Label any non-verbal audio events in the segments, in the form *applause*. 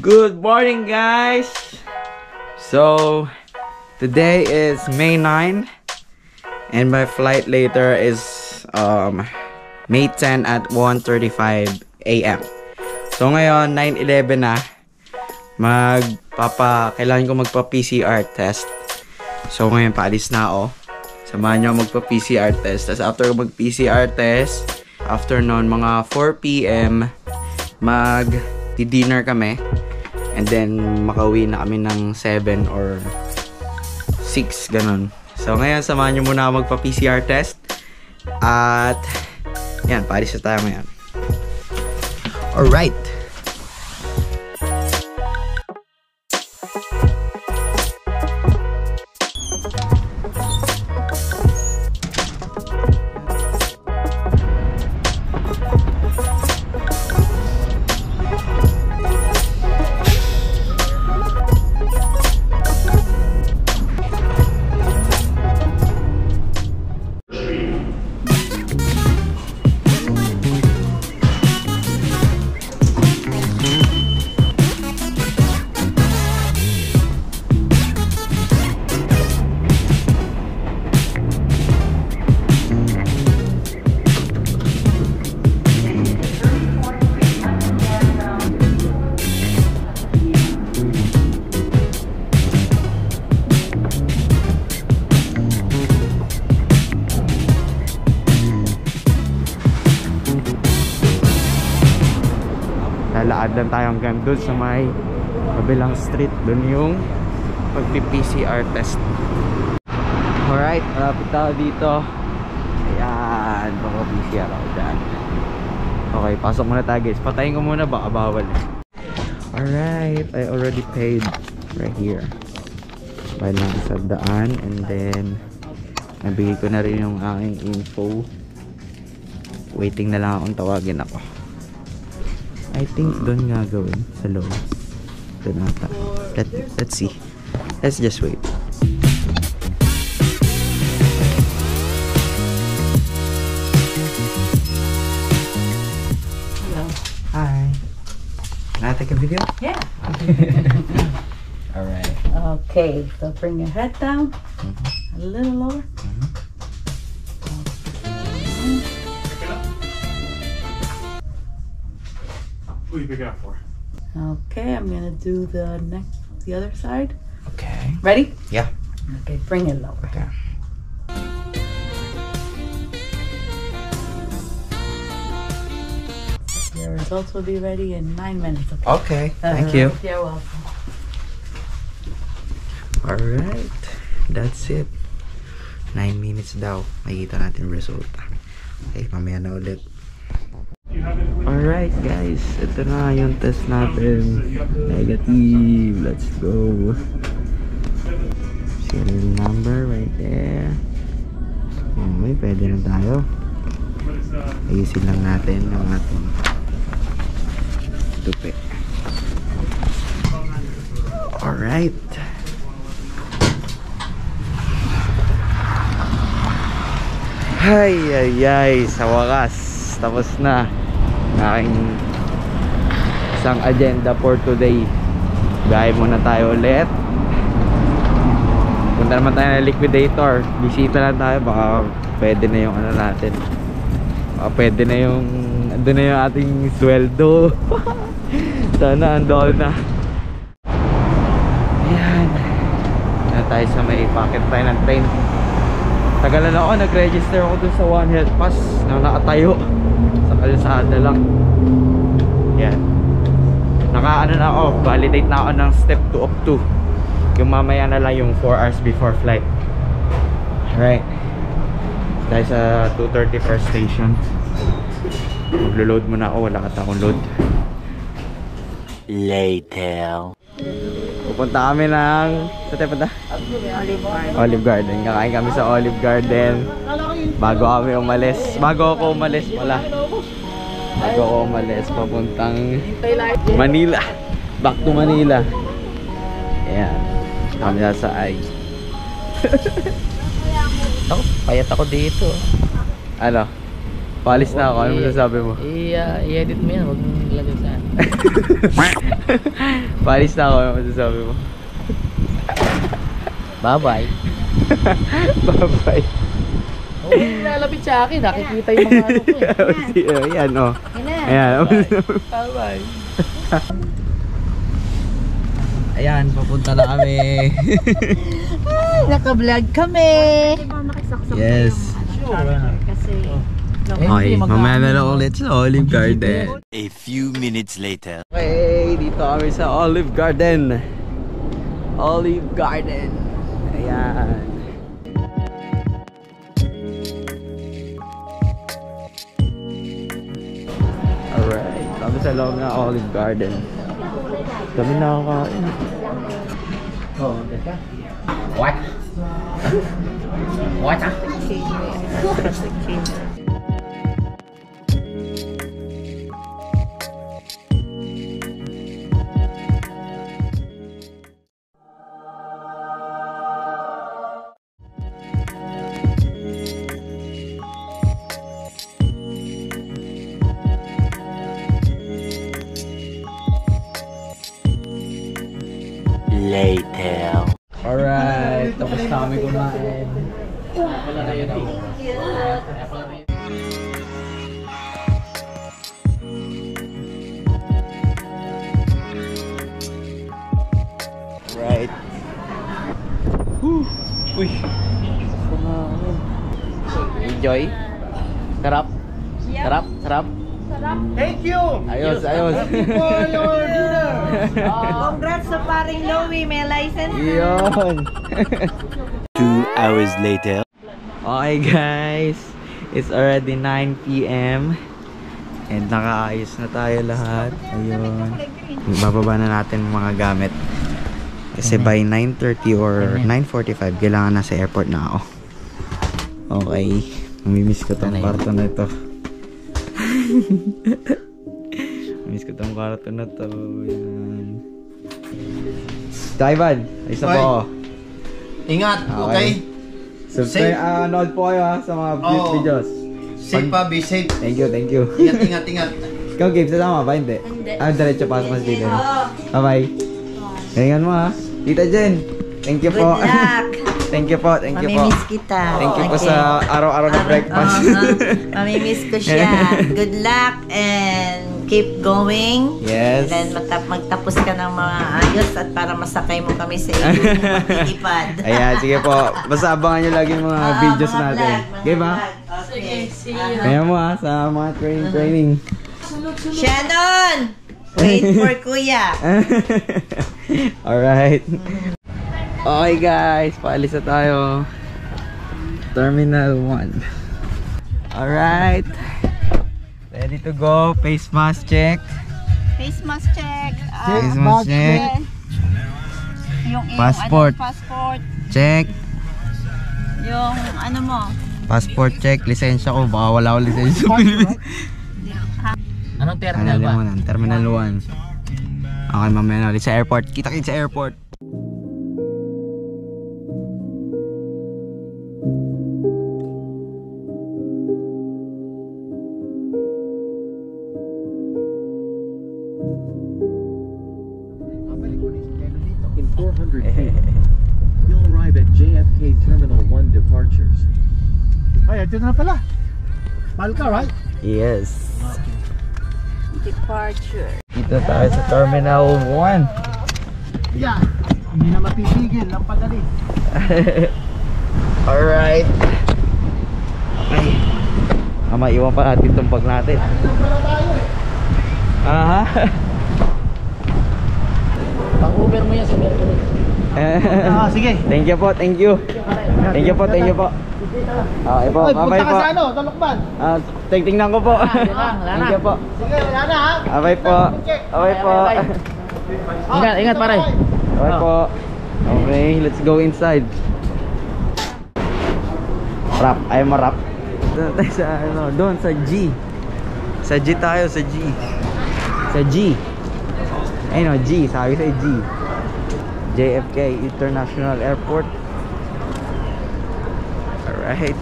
Good morning, guys! So, today is May 9 and my flight later is um, May 10 at 1.35 a.m. So, ngayon, 9.11 na. Magpapa, kailangan ko magpa-PCR test. So, ngayon, paalis na ako. Samahan nyo magpa-PCR test. Tapos, after mag-PCR test, after nun, mga 4 p.m., mag-dinner kami. And then, makauwi na kami ng 7 or 6, ganun. So, ngayon, samahan nyo muna magpa-PCR test. At, yan, paris na tayo ngayon. Alright. Lalakad lang tayo hanggang doon sa may kabilang street. Doon yung pag-PCR test. Alright, malapit tayo dito. Ayan, baka PCR ako dyan. Okay, pasok muna tayo guys. Patayin ko muna, baka bawal. Alright, I already paid right here. Bayad lang sa daan and then nabigay ko na rin yung aking info. Waiting na lang akong tawagin ako. I think doon nga gawin sa loob. Doon ata. Let, let's see. Let's just wait. Hello. Hi. Can I take a video? Yeah. *laughs* Alright. Okay, so bring your head down mm-hmm. a little lower. Who you picking up for? Okay, I'm gonna do the next, the other side. Okay. Ready? Yeah. Okay, bring it lower. Okay. Your results will be ready in nine minutes. Okay. Okay. Thank you. Uh-huh. You're welcome. Alright. That's it. 9 minutes daw. Makikita natin yung resulta. Okay, mamaya na ulit. Alright guys, ito na yung test natin. Negative. Let's go. Serial number right there. Okay, pwede na tayo. Ayusin lang natin ang ating tupi. Alright. Ay, ay, ay. Sa wakas, tapos na aking isang agenda for today. Gaya muna tayo ulit. Punta naman tayo na liquidator. Bisita lang tayo. Baka pwede na yung ano natin. Baka pwede na yung ando na yung ating sweldo. *laughs* Sana ando na. Ayan. Na tayo sa may pocket tayo ng train. Tagalan ako, nag-register ako dun sa One Health Pass na nakatayo sa kalsada lang. Yan. Naka ano na ako, validate na ako ng step 2 of 2. Yung mamaya na lang yung 4 hours before flight. Alright. Dahil sa 2.30 first station. Maglo-load muna ako, wala ka akong load. Later. Pupunta kami ng... Saan tayo punta? Olive Garden. Kakain kami sa Olive Garden. Bago kami umalis. Bago ako umalis pala. Umalis. Papuntang Manila. Back to Manila. Ayan. Kami nasa ay. *laughs* ako, payat ako dito. Ano? Paalis na ako. Ano masasabi mo? I-edit mo yan, huwag mong ilagay sa *laughs* Paalis na ako. Ano masasabi mo? Bye-bye. *laughs* Bye-bye. Lalapit sa akin, nakikita yung mga ano ko eh. *laughs* Si- oh, Yan. Ayan. Bye-bye. Ayan, papunta na kami. Naka-vlog kami. yes. Kasi, Okay, mamaya na lang ulit sa Olive Garden. A few minutes later. Okay, dito kami sa Olive Garden. Olive Garden. Ayan. Sa loob ng Olive Garden. Kami nakakain. Oh, teka. What? What? ah? *laughs* Right. Uy. Kumain. Enjoy. Sarap. Sarap, sarap. Thank you! Ayos, ayos. For your dinner! congrats sa paring Louie. May license Yun. *laughs* Two hours later. Okay guys, it's already 9 p.m. And nakaayos na tayo lahat. Ayun. Bababa na natin mga gamit. Kasi by 9.30 or 9.45, kailangan nasa airport na ako. Okay. Mamimiss ko tong Ano kwarto na ito. Mamimiss *laughs* ko tong kwarto na to. Yan. Taiwan, isa po. Ingat, Okay. okay? Subscribe, Safe. ah, nood po kayo ha, sa mga Oo. videos. Safe pa, be safe. Thank you, thank you. Ingat, ingat, ingat. *laughs* Ikaw, Gabe, sasama ba? Hindi. Ah, diretso pasok mas dito. Bye-bye. Galingan mo ha. Tita Jen, thank you po. Good luck. *laughs* thank you po, thank you po. Mamimiss kita. Thank you po Okay. sa araw-araw na breakfast. *laughs* Uh-huh. Mamimiss ko siya. Good luck and keep going. Yes. And then matap magtapos ka ng mga ayos at para masakay mo kami sa iyong maglilipad. *laughs* Ayan, sige po. Basta abangan nyo lagi yung mga Ah, videos mga natin. vlog, Okay ba? Okay. Ah. Kaya mo ha, sa mga training training. Shannon! Wait for kuya. *laughs* Alright. Okay guys, paalis na tayo. Terminal 1. Alright. Ready to go. Face mask check. Face mask check. ah, Face mask check. yung, yung Passport. Ano, passport. Check. Yung ano mo. Passport check. Lisensya ko. Baka wala akong lisensya sa Pilipinas. *laughs* Anong terminal Ano ba? nan? Terminal 1. Okay, mamaya na ulit sa airport. Kita-kita sa airport. Ito na pala. Mahal ka, right? Yes. Departure. Dito tayo sa Terminal 1. Yeah. Hindi na mapipigil ang pagaling. *laughs* Alright. Okay. Ah, maiwan pa natin itong bag natin. Aha. *laughs* Pang-Uber mo yan sa Mercury. Ah, *laughs* sige. thank you po, thank you. Thank you po, thank you po. Okay po, Ay, bye punta ka po. sa ano, Talukban. Ah, tingtingnan ko po. lang, wala Thank na. you po. Sige, wala na ha. Bye po. Bye po. Bye, Ingat, ingat pare. Bye po. Okay, let's go inside. Rap, ay marap. Doon *laughs* tayo sa ano, doon sa G. Sa G tayo, sa G. Sa G. Ayun o, G, sabi sa G. JFK International Airport. Alright.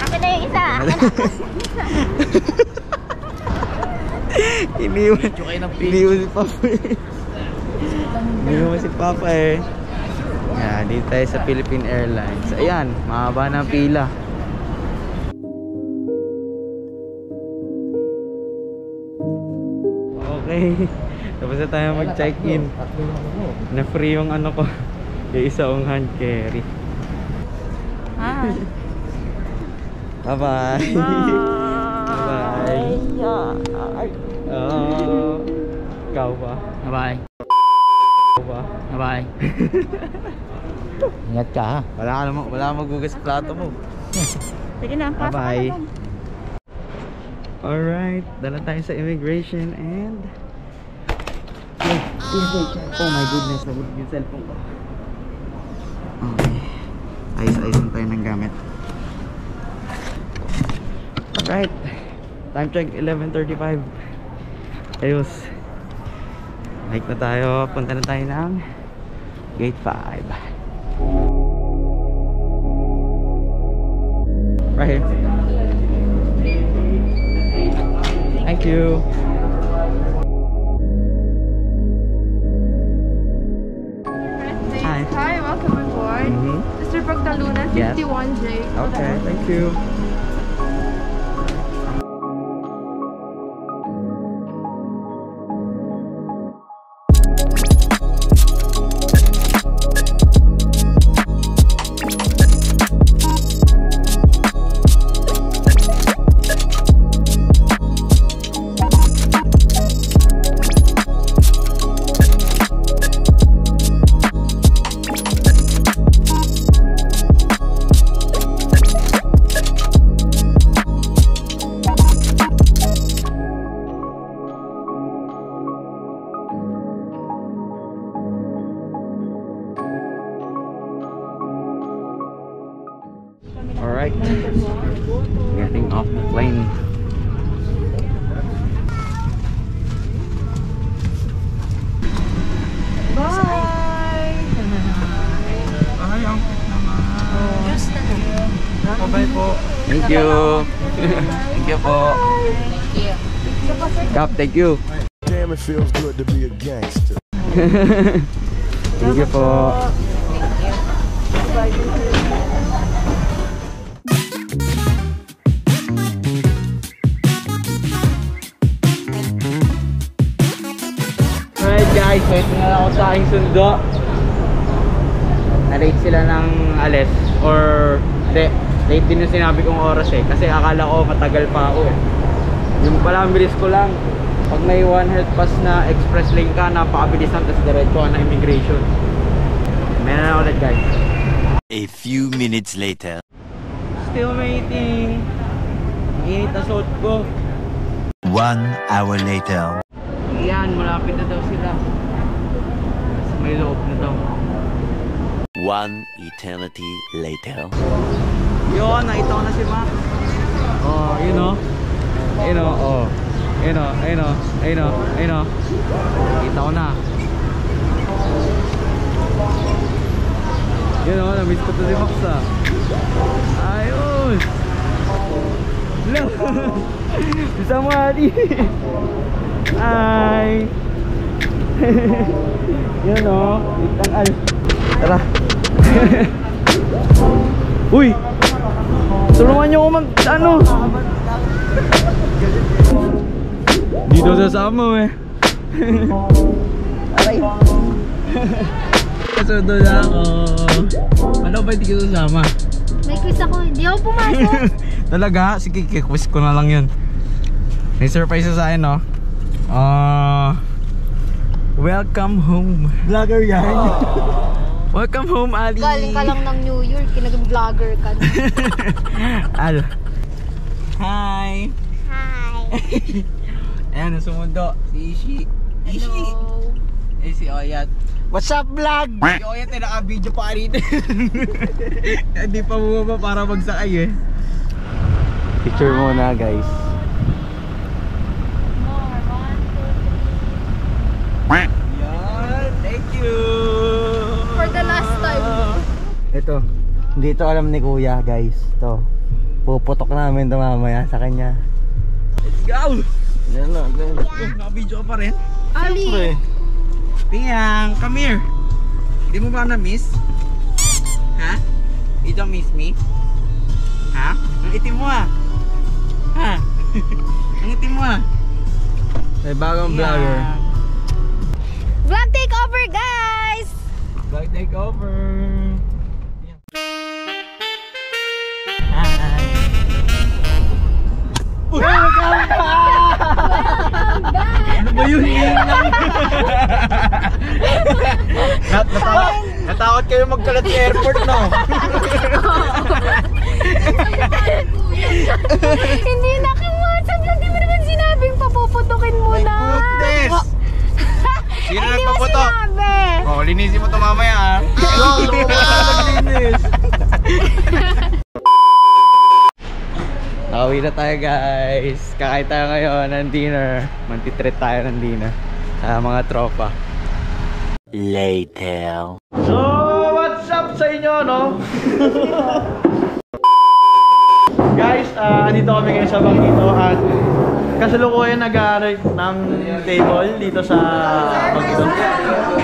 Akin na yung isa. *laughs* Iniwan. Iniwan si Papa eh. Iniwan si Papa eh. Yan, dito tayo sa Philippine Airlines. Ayan, mahaba ang pila. Okay. Tapos na tayo mag-check-in. Na free yung ano ko. *laughs* Yung isa kong hand carry. Hi. *laughs* Bye-bye. Bye-bye. Oh. Ikaw ba? Bye. Ikaw ba? Bye. *laughs* Ingat ka ha. Wala ka naman, wala magugas sa plato mo. Sige na, pasok Bye-bye. Alright, dala tayo sa immigration and... Wait, wait, wait. Oh my goodness, nabulog yung cellphone ko. Okay. Ayos-ayos tayo ng gamit. Alright. Time check, 11.35. Ayos. Hike na tayo. Punta na tayo ng Gate 5. Right here. Thank you. Mr. Pagtalunan, Yes. 51J. Okay, thank you. Thank you po. Kap, thank you. Damn, it feels good to be a gangster. *laughs* Thank you po. Alright guys, wait na lang ako sa aking sundo. Na-late sila ng alis or hindi, late din yung sinabi kong oras eh kasi akala ko matagal pa ako eh. Yung pala ang bilis ko lang. Pag may one health pass na express lane ka, napakabilis lang tapos diretso ka na immigration. May na ulit guys. A few minutes later. Still waiting. Ang init na suot ko. One hour later. Yan, malapit na daw sila. May loob na daw. One eternity later. Yun, nakita ko na si Max. Oh, yun o. Yun o, oh. Yun o, ayun o, ayun o, ayun o. Nakita ko na. Yun o, na-miss ko to si Max ah. Ayos! *laughs* Hello! Bisa mo adi! Hi! Yun o, itang al. Tara! Uy! Tulungan niyo ako mag... ano? Dito sasama eh. Aray. Kasundo na ako. Ano ba hindi ka sasama? May quiz ako, hindi ako pumasok. *laughs* Talaga? Sige, kikwis ko na lang yun. May surprise sa akin, no? Ah... welcome home. Vlogger yan. Welcome home, Ali. Galing ka lang ng New York, kinag-vlogger ka na. *laughs* Al. Hi. Hi! *laughs* Ayan, sumundo. Si Ishi. Ishi. Hello! Eh, si Oyat. What's up, vlog? Si Oyat ay naka-video pa rin. *laughs* Hindi pa bumaba para magsakay eh. Picture muna, guys. More, one, two, Yan, thank you. For the last time. Ito, hindi ito alam ni Kuya, guys. Ito. Puputok namin ito mamaya sa kanya. Let's go! Yan na. Naka-video ka pa rin? Ali. Piyang, come here. Hindi mo ba na-miss? Ha? You don't miss me? Ha? Ang itim mo ah. Ha? *laughs* Ang itim mo ah. May bagong vlogger. Vlog takeover, guys! Vlog take Nat natakot, natakot kayo magkalat sa airport, no? Hindi na kawasan lang. Di mo naman sinabing papuputukin mo My na. goodness! Sino Hindi mo nagpaputok? sinabi. Oh, linisin mo to mamaya ah. Linis. Nakauwi na tayo guys. Kakain tayo ngayon ng dinner. Manti-treat tayo ng dinner. Sa *laughs* mga tropa. Later. So, what's up sa inyo, no? *laughs* Guys, ah, andito kami ngayon sa Bangkito at kasalukuyan nag ng table dito sa Bangkito.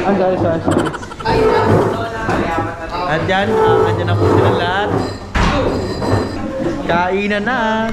Ang sorry, sorry, sorry. At yan, uh, andyan na po sila lahat. Kainan na!